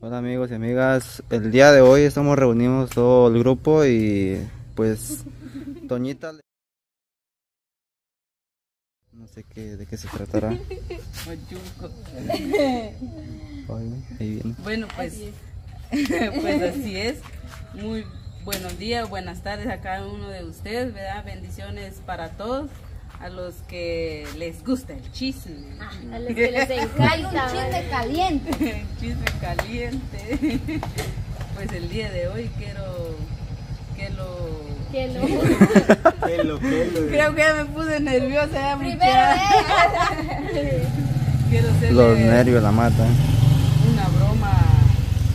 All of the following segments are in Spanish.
Hola amigos y amigas, el día de hoy estamos reunidos todo el grupo y pues Toñita no sé qué, de qué se tratará. Bueno, pues, pues así es. Muy buenos días, buenas tardes a cada uno de ustedes, ¿verdad? Bendiciones para todos. A los que les gusta el chisme. A los que les encanta un chisme caliente. Chisme caliente. Pues el día de hoy quiero que lo... Que lo... Creo que ya me puse nerviosa ya Primero ella. Quiero hacerle Los nervios la matan. una broma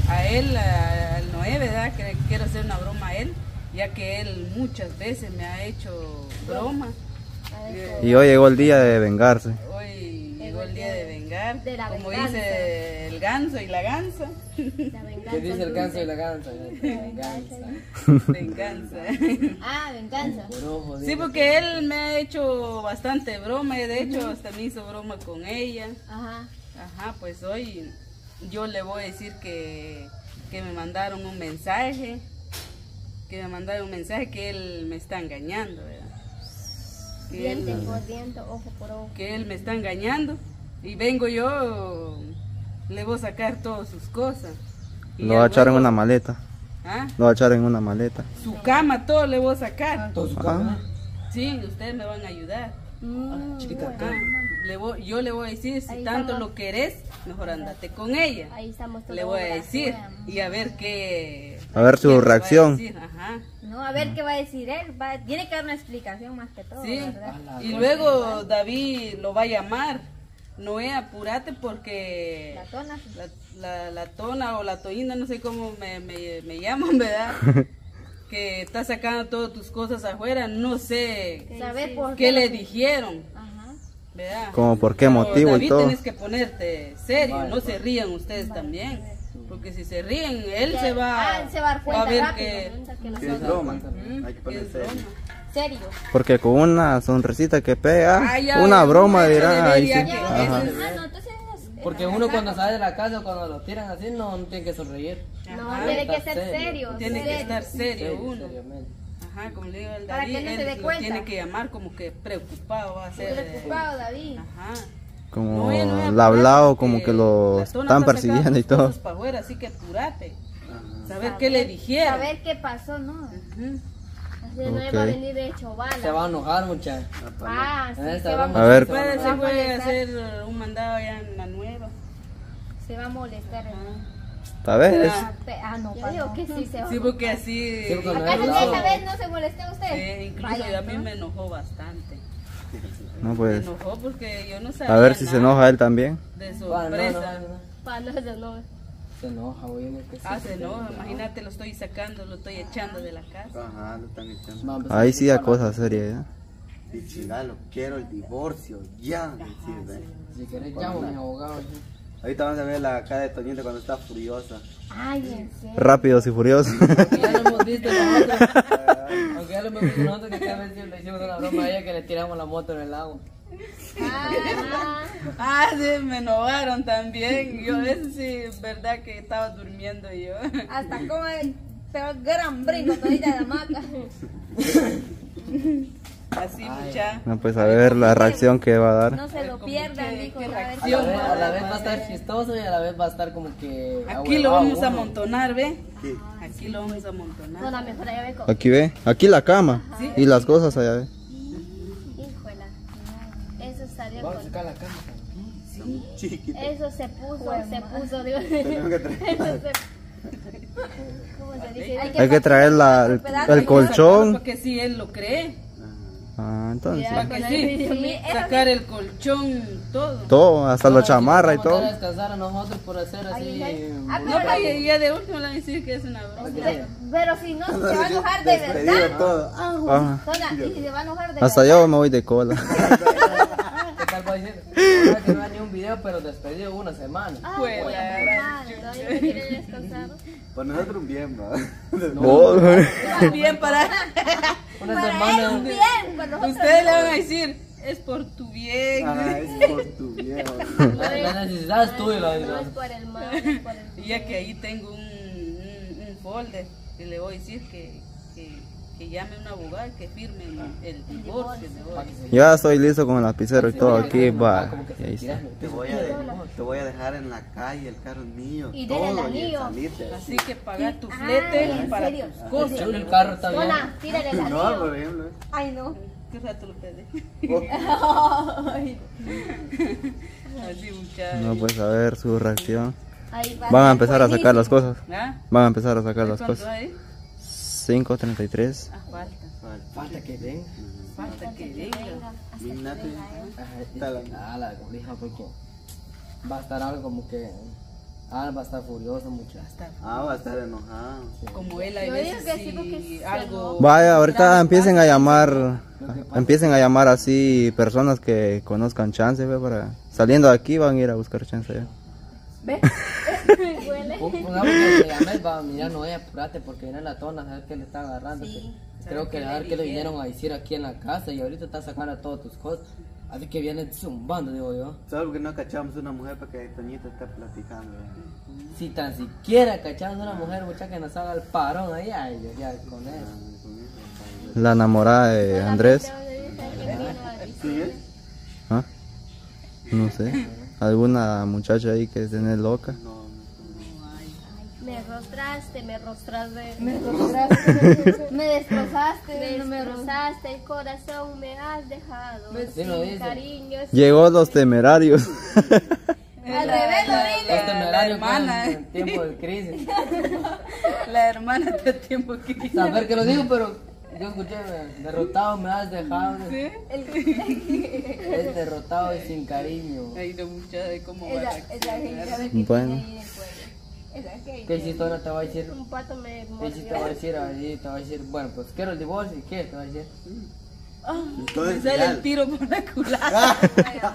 a él, al Noé, ¿verdad? Que quiero hacer una broma a él, ya que él muchas veces me ha hecho broma. Y hoy llegó el día de vengarse. Hoy llegó el día de vengar, De la como venganza. dice el ganso y la gansa. La venganza ¿Qué dice el ganso y la gansa? Venganza. Venganza. Ah, venganza. Sí, porque él me ha hecho bastante broma y de hecho hasta me hizo broma con ella. Ajá. Ajá, pues hoy yo le voy a decir que, que me mandaron un mensaje, que me mandaron un mensaje que él me está engañando, ¿verdad? Que él, Diente por diente, ojo por ojo. que él me está engañando y vengo yo, le voy a sacar todas sus cosas. Y Lo va a echar en una maleta. ¿Ah? Lo va a echar en una maleta. Su cama, todo le voy a sacar. Todo su Ah. cama. Sí, ustedes me van a ayudar. Mm, chiquita, bueno. Ah, le voy, yo le voy a decir, si Ahí tanto estamos. lo querés, mejor andate con ella. Ahí estamos todos. le voy a decir bueno. y a ver qué A ver su reacción. decir, ajá. No, a ver qué va a decir él. Va- tiene que dar una explicación más que todo, Sí. Y luego David lo va a llamar. Noé, apúrate porque La tona. la, la- la tona o la toina, no sé cómo me, me- me llaman, ¿verdad? que está sacando todas tus cosas afuera, no sé por qué le dijeron, Ajá. ¿verdad? Como por qué Pero, motivo y David, todo. tienes que ponerte serio, Vale, no se rían ustedes también. Porque si se ríen, él Ya- se va, ah, él se va a dar cuenta ver rápido. que, es broma. Hay que poner serio. Porque con una sonrisita que pega, Ah, ya, una ya, broma dirá. ya, ahí ya, sí. que Ajá. ese Ah, Porque uno cuando sale de la casa, cuando lo tiran así, no, no tiene que sonreír. No, Ajá. tiene que ser serio. serio. Tiene que estar serio Serio, uno. seriamente. Ajá, como le digo al Para David, que no se él dé cuenta. tiene que llamar como que preocupado va a ser. Preocupado, David. Ajá. Como No, no a el hablado, como que lo están está persiguiendo y todo. cosas pa' afuera, así que apúrate. Saber qué le dijeron. Saber qué pasó, ¿no? Ujú. Así no Ok. va a venir de hecho bala. Se va a enojar, muchacha. Ah, sí, En esta se va, A ver. sí Puede, se puede hacer un mandado allá en la nueva. se va a molestar. Tal vez. Ah, ah, no, yo digo que sí se va Sí, porque así. Sí, porque no ¿Acaso es que bravo. esa vez no se molestó usted? Sí, incluso Vaya, a mí ¿no? me enojó bastante. No pues. enojó porque yo no sabía. A ver si se nada enoja él también. De Ah, sorpresa. no, no. Pa, no, no, no. Se enoja, güey. no es que Ah, se enoja, no. imagínate, lo estoy sacando, lo estoy echando de la casa. Ajá, lo están echando. A empezar Ahí a sí hay disparar. cosas serias. ¿eh? Y chingalo, quiero el divorcio, ya. Si querés, llamo a mi abogado. sí. Ahorita vamos a ver la cara de Toñita cuando está furiosa. Ay, en serio. Rápidos y furiosos. Ya lo hemos visto nosotros. Aunque ya lo nosotros que cada vez le hicimos una broma a ella que le tiramos la moto en el lago. Ah, Ah, sí, me enojaron también. Yo, eso sí, es verdad que estaba durmiendo yo. hasta como el peor gran brinco todita de hamaca. Así, mucha. No pues a ver la reacción que va a dar. No se lo pierdan, que- dijo. a A la, vez, a la vez va a estar chistoso y a la vez va a estar como que. Aquí lo vamos a amontonar, ¿ve? Aquí lo vamos a amontonar. la mejor allá ve con... Aquí ve, aquí la cama. Sí. Y las cosas allá ve. Híjola. Eso salió Vamos a con... sacar la cama. Chiquita. Eso se puso, se puso, digo. Tenemos que traer. Eso se... ¿Cómo se dice? Hay que traer la, el, el colchón. Porque si él lo cree. Ah, entonces. Ya. Para que sí. eso Sacar el colchón, todo. Todo, hasta la Ahora sí chamarra y todo. dar a descansar a nosotros por hacer así. Ay, ay. Ah, No, pero la- pero ya de último le decir que es una broma. Pe- Pero si no, se va a enojar de verdad. todo. Ah, y se va a enojar de hasta verdad. yo me voy de cola. ¿Qué tal va a decir? Que no hay ni un video, pero despedido una semana. Ah, Pues, la no quieren descansar. Para nosotros un bien, va. Oh, Bien para. Una Para él, semana. bien, Ustedes le van a decir, Es por tu bien. Ah, es por tu viejo. La, necesidad es tuya, la No es por el mal, es por el Y ya que ahí tengo un, un, un folder que le voy a decir que, que, que llame un abogado que firme el, el divorcio. Ya estoy listo con el lapicero y todo aquí, va. Te voy, a de- te voy a dejar en la calle, el carro es mío. Y el todo, y anillo. salirte. Así que paga tu Ah, flete ¿en para serio? tus cosas. El carro está bien. Tírale el No, anillo. por ejemplo. Ay, no. ¿Qué rato lo pedí? Muchachos. No, pues a ver su reacción. Van a empezar a sacar las cosas. ¿Ah? Van a empezar a sacar las ¿Cuánto cosas. Hay? 5.33. Ah, falta. Falta que venga. Falta que venga. Mírate. Ajá, Ah, la colija porque va a estar algo como que. Ah, va a estar furioso mucho. Ah, va a estar enojado. Como él hay veces que sí, algo... Vaya, ahorita empiecen a llamar, empiecen a llamar así personas que conozcan chance, ve, para saliendo de aquí van a ir a buscar chance ya. Pongamos que le llames, va, mira, no vaya, apurate porque viene la tona, sabes que le está agarrando. Sí. que- Creo que a ver qué le vinieron a decir aquí en la casa y ahorita está sacando todas tus cosas. Así que viene zumbando, digo yo. Solo porque no cachamos una mujer para que Toñita esté platicando. ¿eh? Si tan siquiera cachamos una mujer, muchacha, que nos haga el parón ahí, ay, ya con eso. La enamorada de Andrés, ¿Sí es? ¿ah? no sé, alguna muchacha ahí que esté loca. No, rostraste, me rostraste. Me rostraste. me destrozaste. Me destrozaste el corazón, me has dejado. Lo sin cariño. Llegó los temerarios. Al revés lo. Los temerarios hermana, en tiempo de crisis. La hermana de tiempo que... Saber que lo digo, pero yo escuché, derrotado me has dejado. ¿Sí? Es derrotado y sin cariño. No, muchacha, ¿cómo va Esa, a esa gente reaccionar? que Bueno. Que ¿Qué hiciste ahora? Te va a decir. un pato me ¿Qué hiciste? Te va a decir ahí, te va a decir, bueno, pues quiero el divorcio. ¿Y qué? Te va a decir. Entonces, Me sale el tiro por la culata.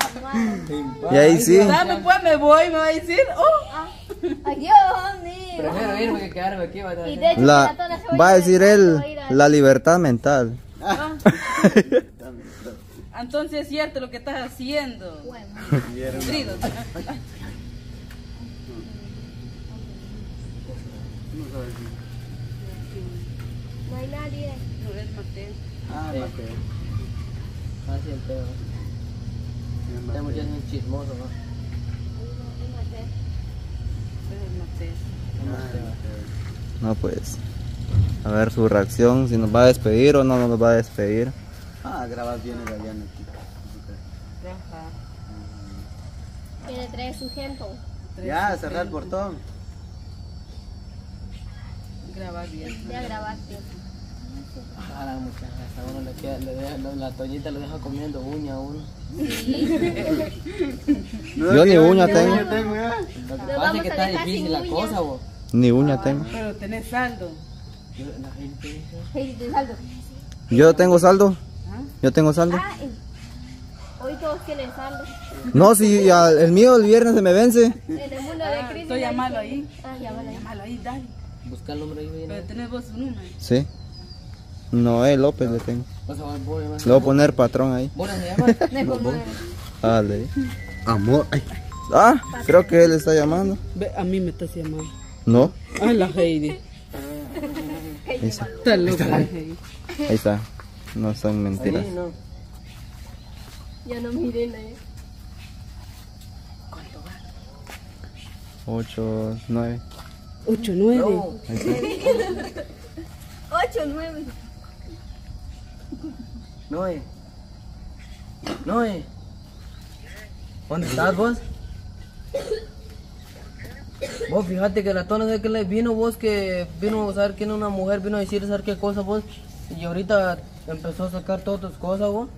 Y ahí sí, Dame pues, me voy, me va a decir, oh. Adiós, niño. Prefiero irme que quedarme aquí. Va a Y decir. de hecho, la, tona va a ir decir él la libertad mental. Entonces es cierto lo que estás haciendo. Bueno, No hay nadie. No, es Mateo. Ah, Sí. Mateo. Así el pedo. Ya Este muchacho es un chismoso, ¿no? Es Mateo. Ah, Mateo. No, pues, a ver su reacción, si nos va a despedir o no nos va a despedir. Ah, grabas bien el Ariana aquí. Ajá. Tiene tres sujetos. Ya, cerrar el portón. Grabar bien. Ya grabaste. A la muchacha, a uno le queda, le deja, la, toñita le deja comiendo uña a uno. No, Yo ni uña ni tengo. uña tengo ya. Lo que pasa es que está difícil la uñas. cosa, vos. Ni uña tengo. Pero tenés saldo. Yo- La gente saldo. Yo tengo saldo. Yo tengo saldo. Ah, hoy todos tienen saldo. No, si ya el mío el viernes se me vence. En el mundo de crisis. Estoy llamalo ahí. Ah, llámalo ahí. Llámalo ahí, dale. Busca el nombre ahí, Pero tenés vos un número. Sí. Noé López le tengo. Le voy a poner patrón ahí. ¿Vos se llama? Dale. Amor. Ay. Ah, creo que él está llamando. Ve, a mí me estás llamando. No, Ah, la Heidi. ahí está. Está loca la Heidi. Ahí está. No son mentiras. Sí, no. Ya no miren ahí. 8, 9. 8, 9. No. Ahí está. Ocho, nueve. Noé. Noé. ¿Dónde estás vos? Vos fíjate que la tona de que le vino vos que vino a saber quién es una mujer, vino a decir saber qué cosa vos y ahorita empezó a sacar todas tus cosas vos.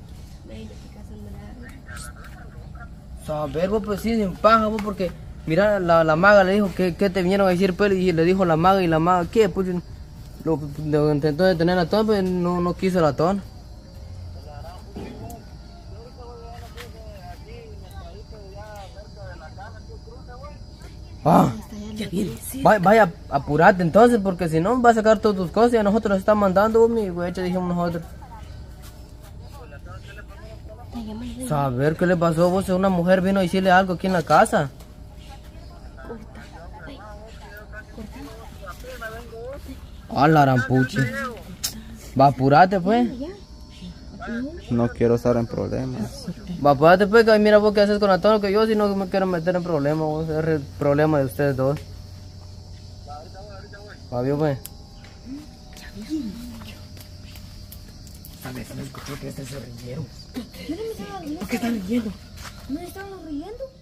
Saber vos pues sí, sin paja vos porque mira la, la maga le dijo que, que te vinieron a decir pues y le dijo la maga y la maga ¿qué? Pues lo, lo intentó detener a tona pero no, no quiso la tona. Ah, vaya, vaya, apurate entonces, porque si no va a sacar todas tus cosas y a nosotros nos están mandando, mi güey, dijimos nosotros. Saber qué le pasó, vos una mujer vino a decirle algo aquí en la casa. A la rampuche. Va, apurate pues. No quiero estar en problemas. Va, apurate pues, que mira vos qué haces con Antonio, que yo si no me quiero meter en problemas, vos, es el problema de ustedes dos. Va, bien pues. ¿No estaban riendo?